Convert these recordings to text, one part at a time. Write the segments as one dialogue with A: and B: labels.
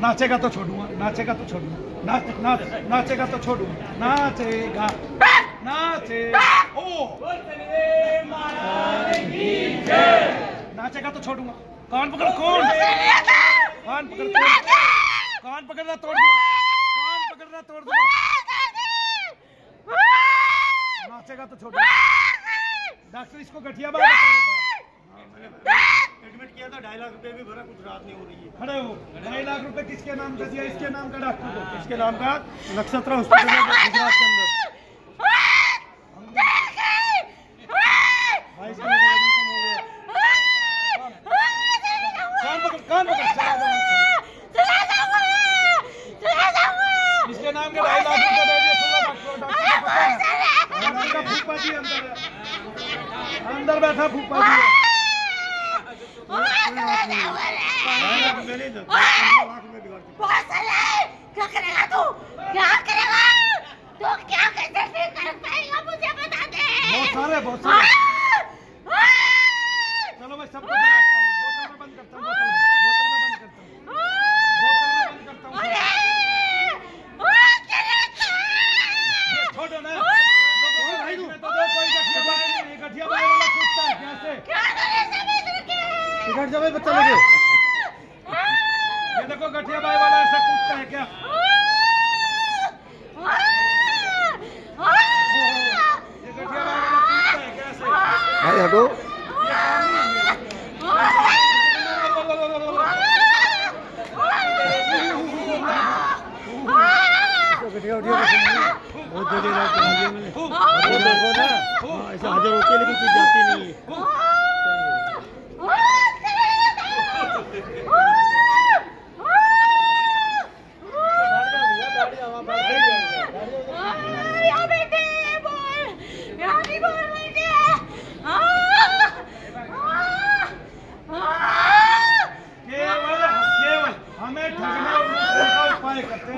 A: नाचेगा तो छोड़ूँगा, नाचेगा तो छोड़ूँगा। नाच नाच, नाचेगा तो छोड़ूँगा। नाचेगा नाचेगा। नाचेगा तो छोड़ूँगा। कान पकड़, कौन। कान पकड़ तोड़ कान पकड़ना तोड़ दूँगा। कान पकड़ना तोड़ दूँगा। नाचेगा तो छोड़ूँगा। डॉक्टर, इसको गठिया
B: था ढाई लाख रुपए भी भरा कुछ रात नहीं हो रही है।
A: खड़े हो। ढाई लाख रुपए किसके नाम का दिया? इसके नाम का डॉक्टर को।
B: इसके नाम का नक्षत्र हॉस्पिटल गुजरात के अंदर।
A: जाओ। इसके नाम के ढाई लाख रुपए दे दिए सुनो डॉक्टर डॉक्टर को पता डॉक्टर का फूफा जी अंदर अंदर बैठा फूफा जी है।
B: ढाई लाख रुपए नहीं था पंद्रह लाख रुपए बिगाड़ दिए
C: क्या करेगा तू क्या करेगा तू क्या कर पाएगा मुझे बता दे
A: बहुत सारे बहुत सारे चलो मैं सबको दिलाता हूँ बोतल में बंद करता हूँ बोतल में बोतल में बंद करता हूँ बोतल में बंद करता हूँ छोड़ो ना लोगों को भाई में तो दो कोई गठिया बाई नहीं गठिया बाई वाला कूदता है कैसे
B: जब बच्चा लगे?
A: ये देखो गठिया बाई वाला ऐसा कूदता है क्या? है
D: भाई हटो
B: है। बहुत जगह हाँ, ऐसे हाजिर होती है लेकिन चीज़ जाती नहीं। है
A: केवल केवल हमें ठगने और लूटने का उपाय करते हैं
E: दस लाख भी दे देते तो भी नहीं करता
B: ये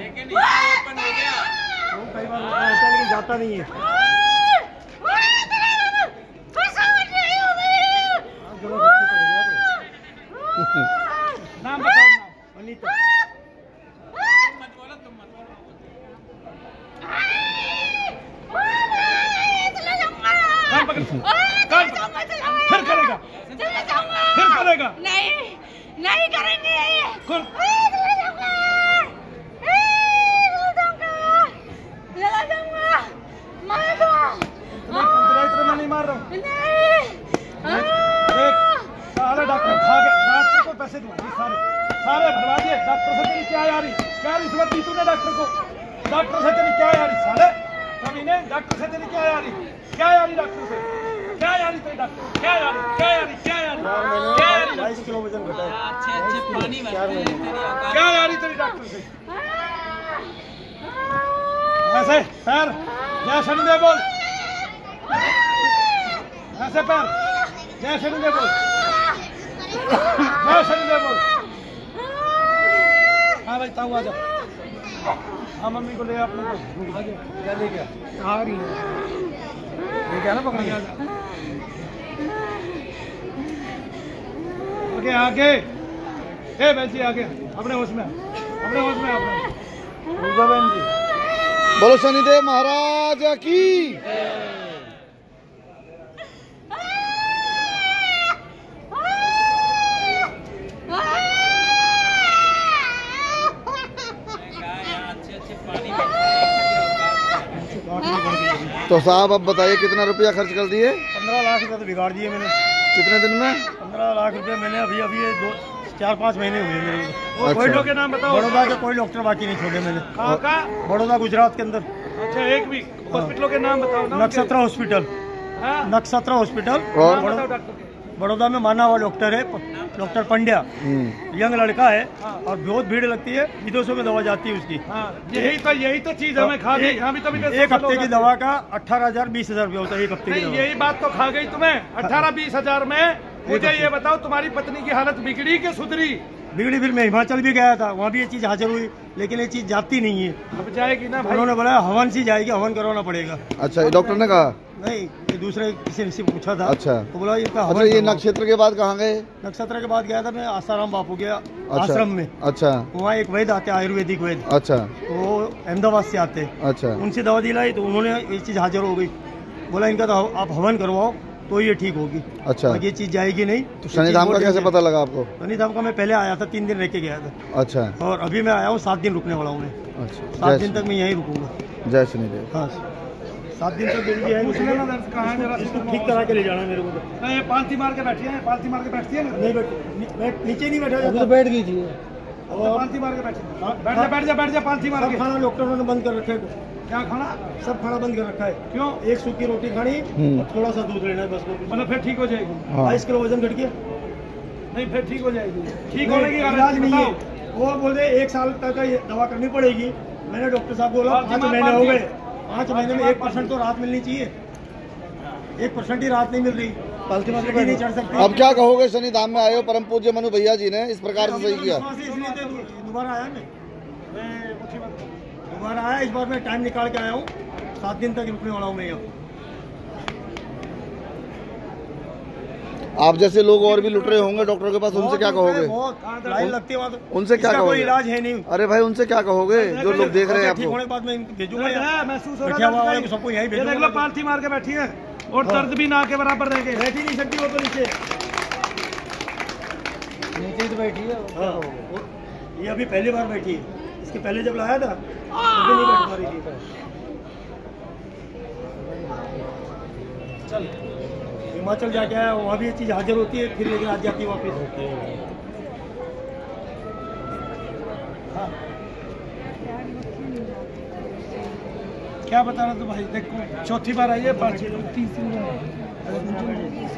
B: लेकिन
E: ये ओपन हो गया।
B: वो कई बार होता है लेकिन जाता नहीं है। जरा बच्चे पड़ गया तो
A: नाम बताओ नाम।
B: अनीता
E: मत बोलो तुम मत बोलो।
A: कान पकड़? कान? फिर करेगा। फिर करेगा।
C: नहीं नहीं करेंगे
A: खुल इतना इतना मैं नहीं मार रहा हूँ एक सारे डॉक्टर खा गए डॉक्टर को पैसे दूँगी सारे भरवा दिए। डॉक्टर से तेरी क्या यारी? क्या रिश्वत दी तूने डॉक्टर को। डॉक्टर से तेरी क्या यारी? साले कमीने डॉक्टर से तेरी क्या यारी? क्या यारी डॉक्टर से? क्या यारी तेरी डॉक्टर? क्या यारी? क्या यारी? क्या यारी? क्या यारी
B: बाईस किलो वज़न घटा
E: अच्छे अच्छे पानी
A: क्या यारी तेरी डॉक्टर से? ऐसे पैर। जय शनिदेव बोल। ऐसे पैर। जय शनिदेव बोल। जय शनिदेव भाई ताऊ आ जाओ हाँ मम्मी को ले अपने को क्या ले आ? रही है। ये क्या ना पकड़ आगे आगे। ए आगे। अपने होश में अपने होश में अपने।
B: जी
D: बोलो शनिदेव महाराज की
E: यहाँ अच्छे अच्छे पानी भरते हैं तेरी औकात है।
B: गांठ में बढ़ गई अभी
D: तो साहब अब बताइए कितना रुपया खर्च कर दिए?
B: पंद्रह लाख रुपया तो बिगाड़ दिए मैंने।
D: कितने दिन में?
B: पंद्रह लाख रुपया मैंने अभी अभी दो चार पाँच महीने हुए मेरे।
D: अच्छा।
A: के नाम बताओ।
B: बड़ौदा के कोई डॉक्टर बाकी नहीं छोड़े मैंने। बड़ौदा गुजरात के अंदर।
A: अच्छा एक भी हॉस्पिटलों के नाम बताओ
B: नक्षत्र हॉस्पिटल नक्षत्र हॉस्पिटल बड़ौदा में माना हुआ डॉक्टर है डॉक्टर पंड्या।
D: हम्म,
B: यंग लड़का है
A: हाँ।
B: और बहुत भीड़ लगती है विदेशों में दवा जाती है उसकी।
A: हाँ यही तो यही तो चीज़ हमें खा गई हम तभी तो
B: एक हफ़्ते की दवा का अठारह हज़ार बीस हज़ार रुपया होता है एक हफ़्ते की
A: यही बात तो खा गई तुम्हें। अठारह बीस हज़ार में। मुझे ये बताओ तुम्हारी पत्नी की हालत बिगड़ी के सुधरी?
B: बिगड़ी फिर मैं हिमाचल भी गया था वहाँ भी ये चीज़ हाजिर हुई लेकिन ये चीज़ जाती नहीं है।
A: अब जाएगी ना
B: उन्होंने बोला हवन से जाएगी हवन करवाना पड़ेगा।
D: अच्छा डॉक्टर ने कहा?
B: नहीं ये दूसरे किसी से पूछा था।
D: अच्छा।
B: तो बोला इनका
D: अच्छा ये नक्षत्र के बाद कहाँ गए?
B: नक्षत्र के बाद गया था मैं आसाराम बापू गया
D: अच्छा।
B: आश्रम में।
D: अच्छा।
B: वहाँ एक वैद्य आते आयुर्वेदिक वैद्य।
D: अच्छा।
B: तो वो अहमदाबाद से आते।
D: अच्छा।
B: उनसे दवा दिलाई तो उन्होंने ये चीज़ हाजिर हो गई। बोला इनका तो आप हवन करवाओ। तो ये ठीक होगी।
D: अच्छा।
B: ये चीज़ जाएगी नहीं
D: तो शनिधाम का कैसे पता लगा आपको?
B: शनिधाम का मैं पहले आया था तीन दिन रह के गया था।
D: अच्छा।
B: और अभी मैं आया हूँ सात दिन रुकने वाला हूँ मैं।
D: अच्छा।
B: सात दिन तक मैं यहीं रुकूँगा।
D: जय शनिदेव।
B: हाँ। सात दिन तक है।
A: है जरा
B: इसको ठीक करा के ले जाना मेरे को तो।
A: नहीं, पालती मार के बैठी है पालती मार के बैठती है ना?
B: नहीं बैठ बैठ- नीचे नहीं बैठा जाता।
D: बैठ गई थी
A: मार के बैठी। बैठ जा बैठ जा बैठ जा पालती मार के।
B: खाना डॉक्टरों ने बंद कर रखे
A: क्या खाना?
B: सब खाना बंद कर रखा है।
A: क्यों?
B: एक सूखी रोटी खानी
D: हम्म।
B: और थोड़ा सा दूध लेना है बस
A: मतलब फिर ठीक हो जाएगी।
D: हाँ।
B: बाईस किलो वज़न घट गया।
A: नहीं फिर ठीक हो जाएगी। ठीक होने की
B: इलाज नहीं है। वो बोल एक साल तक दवा करनी पड़ेगी। मैंने डॉक्टर साहब बोला
A: पाँच
B: पाँच महीने हो। गए। पाँच महीने में एक परसेंट तो राहत मिलनी चाहिए। एक परसेंट ही राहत नहीं मिल रही। पालती मार नहीं चढ़ सकती।
D: अब क्या कहोगे शनि धाम में आए हो परम पूज्य मनु भैया जी ने इस प्रकार से सही किया।
B: दोबारा आया मैं। दोबारा आया इस बार मैं टाइम निकाल के आया हूँ। सात दिन तक रुकने वाला हूँ मैं यहाँ।
D: आप जैसे लोग और भी लुट रहे होंगे डॉक्टर के पास उनसे क्या कहोगे?
B: लगती
D: उनसे क्या कहोगे?
B: इलाज है नहीं।
D: अरे भाई उनसे क्या कहोगे? जो लोग देख रहे हैं आपको।
A: पालती मार के बैठी है और
B: हाँ।
A: दर्द भी ना के बराबर रहेंगे
B: बैठ नहीं सकती वो तो नीचे।
E: नीचे तो बैठी है
B: हाँ, ये अभी पहली बार बैठी है। इसके पहले जब लाया था तभी नहीं बैठ पा रही थी।
A: चल।
B: हिमाचल जाके आया वहाँ भी ये चीज़ हाजिर होती है फिर लेकिन आज जाती है वापस।
A: क्या बता रहा तू भाई? देखो चौथी बार आई है पाँच तीसरी बार